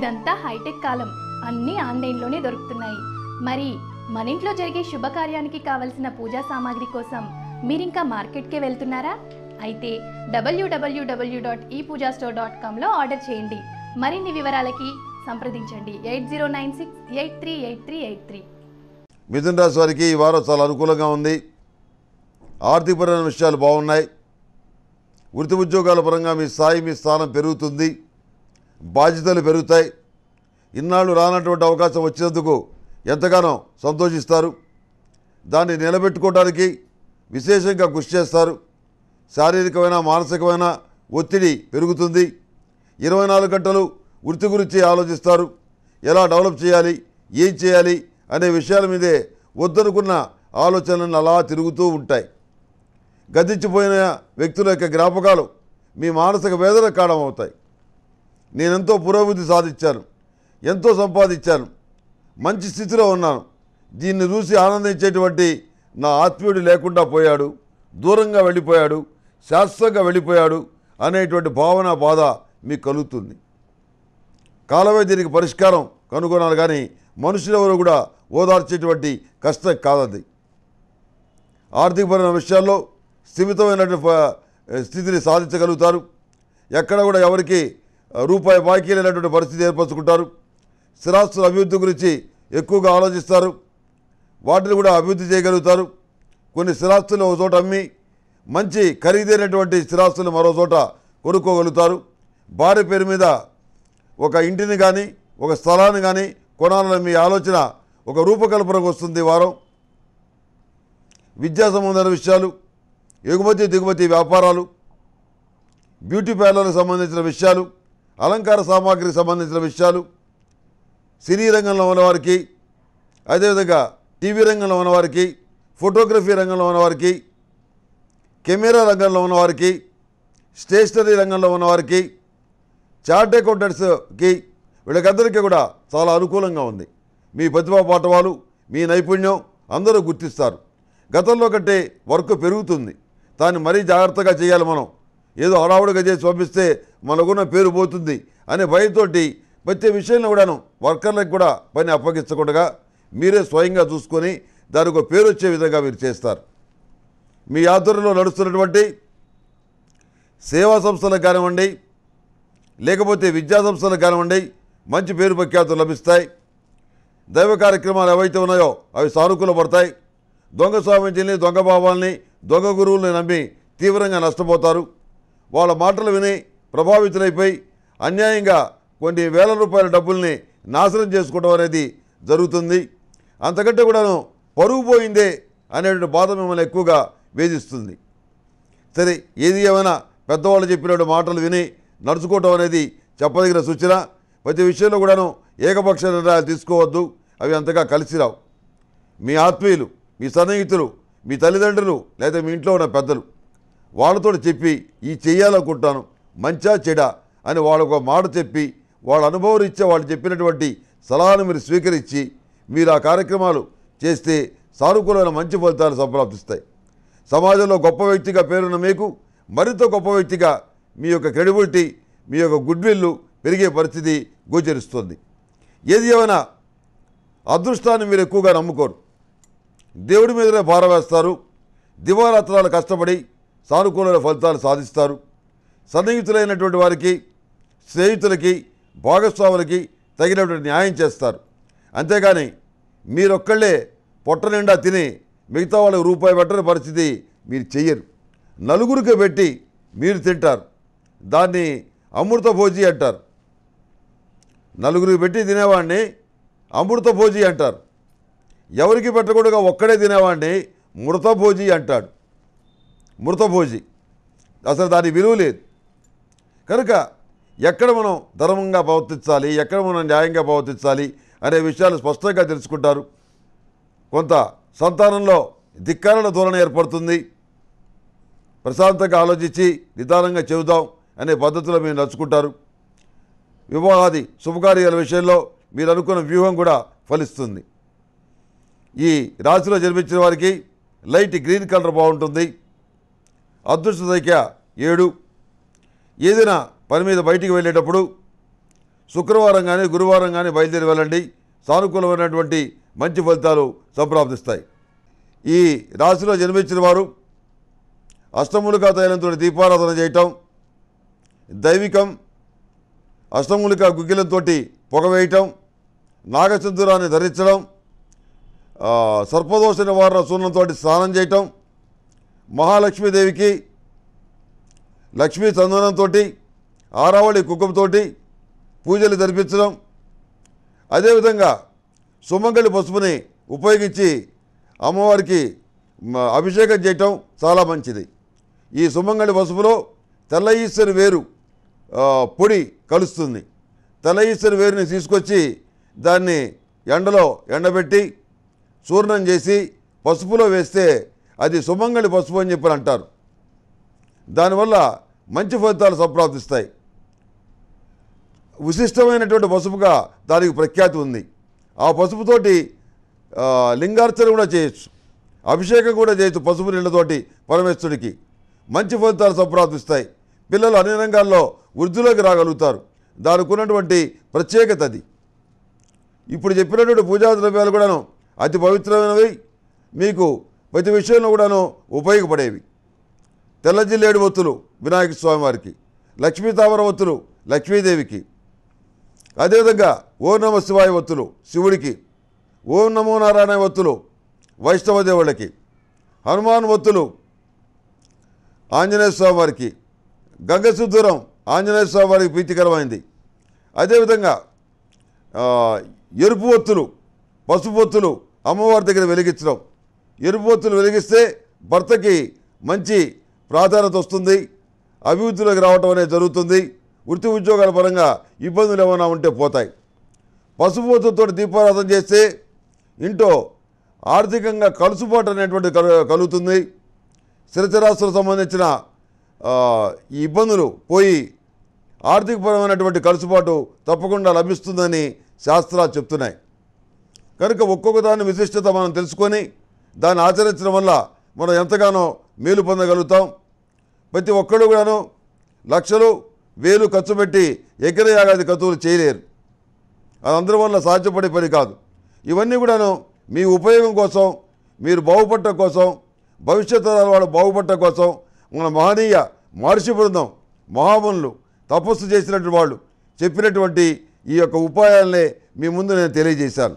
ఇదంతా హైటెక్ కాలం. అన్నీ ఆన్లైన్లోనే దొరుకుతున్నాయి. మరి మన ఇంట్లో జరిగే శుభకార్యానికి కావలసిన పూజా సామాగ్రి కోసం మీరింకా మార్కెట్కే వెళ్తున్నారా? అయితే డబ్ల్యూడబ్ల్యూడబ్ల్యూ dot e Pooja store dot కామ్లో order చేయండి. మరిన్ని వివరాలకి సంప్రదించండి. Eight zero nine six eight three eight three eight three. Mithun రాశి వారికి ఈ వారం చాలా అనుకూలంగా ఉంది. ఆర్థికపరమైన విషయాలు బాగున్నాయి. వృత్తి ఉద్యోగాల పరంగా మీ స్థాయి మీ స్థానం పెరుగుతుంది. బాధ్యతలు పెరుగుతాయి. ఇన్నాళ్ళు రానటువంటి అవకాశం వచ్చినందుకు ఎంతగానో సంతోషిస్తారు. దాన్ని నిలబెట్టుకోవడానికి విశేషంగా కృషి చేస్తారు. శారీరకమైన మానసికమైన ఒత్తిడి పెరుగుతుంది. ఇరవై నాలుగు గంటలు వృత్తి గురించి ఆలోచిస్తారు. ఎలా డెవలప్ చేయాలి? ఏం చేయాలి? అనే విషయాల మీదే వద్దనుకున్న ఆలోచనలు అలా తిరుగుతూ ఉంటాయి. గతించిపోయిన వ్యక్తుల యొక్క జ్ఞాపకాలు మీ మానసిక వేదన కారణమవుతాయి. నేనెంతో పురోభివృద్ధి సాధించాను. ఎంతో సంపాదించాను. మంచి స్థితిలో ఉన్నాను. దీన్ని చూసి ఆనందించేటువంటి నా ఆత్మీయుడు లేకుండా పోయాడు. దూరంగా వెళ్ళిపోయాడు. శాశ్వతంగా వెళ్ళిపోయాడు అనేటువంటి భావన బాధ మీకు కలుగుతుంది. కాలమే దీనికి పరిష్కారం కనుగొనాలి కానీ మనుషులెవరు కూడా ఓదార్చేటువంటి కష్టం కాదది. ఆర్థికపరమైన విషయాల్లో స్థిమితమైనటువంటి స్థితిని సాధించగలుగుతారు. ఎక్కడ కూడా ఎవరికి రూపాయి బాకీ లేనటువంటి పరిస్థితి ఏర్పరచుకుంటారు. స్థిరాస్తుల అభివృద్ధి గురించి ఎక్కువగా ఆలోచిస్తారు. వాటిని కూడా అభివృద్ధి చేయగలుగుతారు. కొన్ని స్థిరాస్తులు ఒక చోట అమ్మి మంచి ఖరీదైనటువంటి స్థిరాస్తులు మరో చోట కొనుక్కోగలుగుతారు. భార్య పేరు మీద ఒక ఇంటిని కానీ ఒక స్థలాన్ని కానీ కొనాలని మీ ఆలోచన ఒక రూపకల్పనకు వస్తుంది వారం. విద్యా సంబంధమైన విషయాలు ఎగుమతి దిగుమతి వ్యాపారాలు బ్యూటీ పార్లర్లకు సంబంధించిన విషయాలు అలంకార సామాగ్రికి సంబంధించిన విషయాలు సినీ రంగంలో ఉన్నవారికి అదేవిధంగా టీవీ రంగంలో ఉన్నవారికి ఫోటోగ్రఫీ రంగంలో ఉన్నవారికి కెమెరా రంగంలో ఉన్నవారికి స్టేషనరీ రంగంలో ఉన్నవారికి చార్ట్ అకౌంటెంట్స్కి వీళ్ళకందరికీ కూడా చాలా అనుకూలంగా ఉంది. మీ ప్రతిభా పాఠవాలు మీ నైపుణ్యం అందరూ గుర్తిస్తారు. గతంలో కంటే వర్క్ పెరుగుతుంది. దాన్ని మరీ జాగ్రత్తగా చేయాలి మనం. ఏదో హడావుడిగా చేసి పంపిస్తే మనకున్న పేరు పోతుంది అనే భయంతోటి ప్రతి విషయంలో కూడాను వర్కర్లకు కూడా పని అప్పగించకుండా మీరే స్వయంగా చూసుకొని దానికి ఒక పేరు వచ్చే విధంగా మీరు చేస్తారు. మీ ఆధ్వర్యంలో నడుస్తున్నటువంటి సేవా సంస్థలకు కానివ్వండి లేకపోతే విద్యా సంస్థలకు కానివ్వండి మంచి పేరు ప్రఖ్యాతులు లభిస్తాయి. దైవ కార్యక్రమాలు ఏవైతే ఉన్నాయో అవి సానుకూల పడతాయి. దొంగ స్వామీజీని దొంగ బాబాల్ని దొంగ గురువుల్ని నమ్మి తీవ్రంగా నష్టపోతారు. వాళ్ళ మాటలు విని ప్రభావితులైపోయి అన్యాయంగా కొన్ని వేల రూపాయల డబ్బుల్ని నాశనం చేసుకోవడం అనేది జరుగుతుంది. అంతకంటే కూడాను పరుగు పోయిందే అనేటువంటి బాధ మిమ్మల్ని ఎక్కువగా వేధిస్తుంది. సరే ఏది ఏమైనా పెద్దవాళ్ళు చెప్పినటువంటి మాటలు విని నడుచుకోవటం అనేది చెప్పదగిన సూచన. ప్రతి విషయంలో కూడాను ఏకపక్ష నిర్ణయాలు తీసుకోవద్దు. అవి అంతగా కలిసి రావు. మీ ఆత్మీయులు మీ సన్నిహితులు మీ తల్లిదండ్రులు లేదా మీ ఇంట్లో ఉన్న పెద్దలు వాళ్ళతో చెప్పి ఈ చెయ్యాలనుకుంటాను మంచా చెడా అని వాళ్ళకు మాట చెప్పి వాళ్ళ అనుభవం రీత్యా వాళ్ళు చెప్పినటువంటి సలహాను మీరు స్వీకరించి మీరు ఆ కార్యక్రమాలు చేస్తే సానుకూలమైన మంచి ఫలితాలు సంప్రాప్తిస్తాయి. సమాజంలో గొప్ప వ్యక్తిగా పేరున్న మీకు మరింత గొప్ప వ్యక్తిగా మీ యొక్క క్రెడిబిలిటీ మీ యొక్క గుడ్విల్లు పెరిగే పరిస్థితి గోచరిస్తుంది. ఏది ఏమైనా అదృష్టాన్ని మీరు ఎక్కువగా నమ్ముకోరు. దేవుడి మీదనే భారవేస్తారు దివారాత్రాలు కష్టపడి సానుకూల ఫలితాలు సాధిస్తారు. సన్నిహితులైనటువంటి వారికి స్నేహితులకి భాగస్వాములకి తగినటువంటి న్యాయం చేస్తారు. అంతేగాని మీరొక్కళ్ళే పొట్ట నిండా తిని మిగతా వాళ్ళకి రూపాయి పెట్టని పరిస్థితి మీరు చెయ్యరు. నలుగురికి పెట్టి మీరు తింటారు. దాన్ని అమృత భోజీ అంటారు. నలుగురికి పెట్టి తినేవాడిని అమృత భోజి అంటారు. ఎవరికి పెట్టకూడగా ఒక్కడే తినేవాడిని మృతభోజి అంటాడు. మృతభోజి. అసలు దాని విలువ లేదు. కనుక ఎక్కడ మనం ధర్మంగా ప్రవర్తించాలి ఎక్కడ మనం న్యాయంగా ప్రవర్తించాలి అనే విషయాలు స్పష్టంగా తెలుసుకుంటారు. కొంత సంతానంలో ధిక్కారణ ధోరణి ఏర్పడుతుంది. ప్రశాంతంగా ఆలోచించి నిదానంగా చెబుదాం అనే పద్ధతిలో మీరు నడుచుకుంటారు. వివాహాది శుభకార్యాల విషయంలో మీరు అనుకున్న వ్యూహం కూడా ఫలిస్తుంది. ఈ రాశిలో జన్మించిన వారికి లైట్ గ్రీన్ కలర్ బాగుంటుంది. అదృష్ట సంఖ్య ఏడు. ఏదైనా పని మీద బయటికి వెళ్ళేటప్పుడు శుక్రవారం కానీ గురువారం కానీ బయలుదేరి వెళ్ళండి. సానుకూలమైనటువంటి మంచి ఫలితాలు సంప్రాప్తిస్తాయి. ఈ రాశిలో జన్మించిన వారు అష్టములికా తైలంతో దీపారాధన చేయటం దైవికం అష్టములుక గుగ్గిలంతో పొగ వేయటం నాగచంద్రాన్ని ధరించడం సర్పదోష నివారణ సూర్యంతో స్నానం చేయటం మహాలక్ష్మీదేవికి లక్ష్మీ చందనంతో ఆరావళి కుంకుమతోటి పూజలు జరిపించడం. అదేవిధంగా సుమంగళి పసుపుని ఉపయోగించి అమ్మవారికి అభిషేకం చేయటం చాలా మంచిది. ఈ సుమంగళి పసుపులో తెల్ల ఈశ్వరి వేరు పొడి కలుస్తుంది. తెల్ల ఈశ్వరి వేరుని తీసుకొచ్చి దాన్ని ఎండలో ఎండబెట్టి చూర్ణం చేసి పసుపులో వేస్తే అది సుమంగళి పసుపు అని చెప్పి అంటారు. దానివల్ల మంచి ఫలితాలు సంప్రాప్తిస్తాయి. విశిష్టమైనటువంటి పసుపుగా దానికి ప్రఖ్యాతి ఉంది. ఆ పసుపుతోటి లింగార్చన కూడా చేయొచ్చు. అభిషేకం కూడా చేయొచ్చు పసుపు నీళ్ళతోటి పరమేశ్వరుడికి. మంచి ఫలితాలు సంప్రాప్తిస్తాయి. పిల్లలు అన్ని రంగాల్లో వృద్ధిలోకి రాగలుగుతారు. దానికి ఉన్నటువంటి ప్రత్యేకత అది. ఇప్పుడు చెప్పినటువంటి పూజా ద్రవ్యాలు కూడాను అతి పవిత్రమైనవి. మీకు ప్రతి విషయంలో కూడాను ఉపయోగపడేవి. తెల్లజిల్లేడు ఒత్తులు వినాయక స్వామివారికి లక్ష్మీ తామర ఒత్తులు లక్ష్మీదేవికి. అదేవిధంగా ఓం నమ శివాయ ఒత్తులు శివుడికి ఓం నమో నారాయణ ఒత్తులు వైష్ణవ దేవుళ్ళకి హనుమాన్ ఒత్తులు ఆంజనేయ స్వామి వారికి గంగసుద్దూరం ఆంజనేయ స్వామి వారికి ప్రీతికరమైంది. అదేవిధంగా ఎరుపు ఒత్తులు పసుపు ఒత్తులు అమ్మవారి దగ్గర వెలిగించడం ఎరుపోతులు ఒత్తులు వెలిగిస్తే భర్తకి మంచి ప్రాధాన్యత వస్తుంది. అభివృద్ధిలోకి రావటం అనేది జరుగుతుంది. వృత్తి ఉద్యోగాల పరంగా ఇబ్బందులు ఏమైనా ఉంటే పోతాయి. పసుపు ఒత్తులతో దీపారాధన చేస్తే ఇంట్లో ఆర్థికంగా కలుసుబాటు అనేటువంటి కలు- కలుగుతుంది. స్థిరచరాస్తులకు సంబంధించిన ఈ ఇబ్బందులు పోయి ఆర్థికపరమైనటువంటి కలుసుబాటు తప్పకుండా లభిస్తుందని శాస్త్రాలు చెప్తున్నాయి. కనుక ఒక్కొక్క దాని విశిష్టత మనం తెలుసుకొని దాన్ని ఆచరించడం వల్ల మనం ఎంతగానో మేలు పొందగలుగుతాం. ప్రతి ఒక్కళ్ళు కూడాను లక్షలు వేలు ఖర్చు పెట్టి ఎకరయాగాది ఖర్చులు చేయలేరు. అది అందరి వల్ల సాధ్యపడే పని కాదు. ఇవన్నీ కూడాను మీ ఉపయోగం కోసం మీరు బాగుపడటం కోసం భవిష్యత్ తరాల వాళ్ళు బాగుపడటం కోసం మన మహనీయ మహర్షి బృందం మహామునులు తపస్సు చేసినటువంటి వాళ్ళు చెప్పినటువంటి ఈ యొక్క ఉపాయాలనే మీ ముందు నేను తెలియజేశాను.